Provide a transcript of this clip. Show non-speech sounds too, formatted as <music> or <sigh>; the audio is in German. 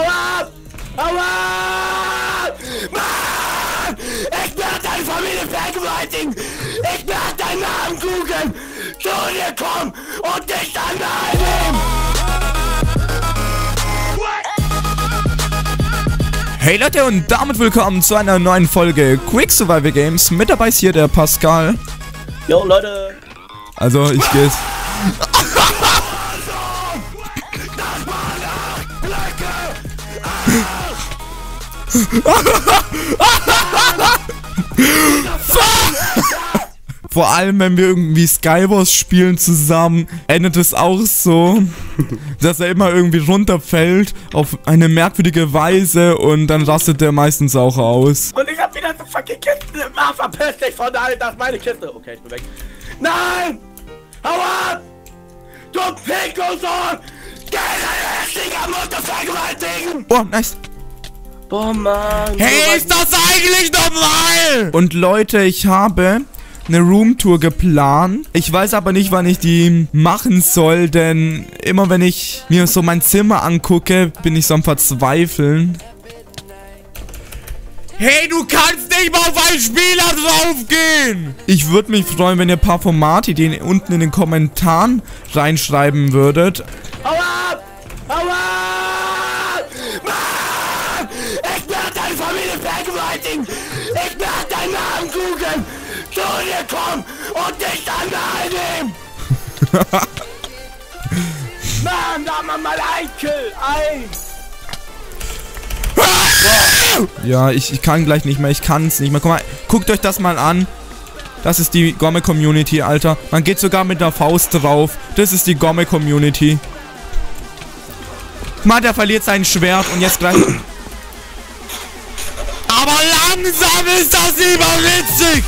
Hau ab! Hau ab! Mann! Ich werde deine Familie vergewaltigen! Ich werde deinen Namen googeln! Zu dir kommen und dich dann einnehmen! Hey Leute und damit willkommen zu einer neuen Folge Quick Survival Games. Mit dabei ist hier der Pascal. Jo Leute! Also ich gehe <laughs> <laughs> Vor allem, wenn wir irgendwie Skywars spielen zusammen, endet es auch so, dass er immer irgendwie runterfällt auf eine merkwürdige Weise und dann rastet er meistens auch aus. Und ich hab wieder so fucking Kisten im Arm, verpiss dich von da, das ist meine Kiste. Okay, ich bin weg. Nein! Hau ab! Du Pinkosohn! Geh deine hässliche Mutter vergewaltigen! Oh, nice. Boah, Mann. Hey, ist das eigentlich normal? Und Leute, ich habe eine Roomtour geplant. Ich weiß aber nicht, wann ich die machen soll, denn immer wenn ich mir so mein Zimmer angucke, bin ich so am Verzweifeln. Hey, du kannst nicht mal auf einen Spieler draufgehen! Ich würde mich freuen, wenn ihr ein paar Formatideen unten in den Kommentaren reinschreiben würdet. Vergewaltigen! Ich werde deinen Namen googeln! Zu dir kommen und dich dann einnehmen! <laughs> Mann, da haben wir mal ein Kill! Ein! Ja, ich, ich kann gleich nicht mehr. Ich kann es nicht mehr. Guck mal, guckt euch das mal an. Das ist die Gomme-Community, Alter. Man geht sogar mit der Faust drauf. Das ist die Gomme-Community. Mann, der verliert sein Schwert und jetzt gleich... Aber langsam ist das immer witzig!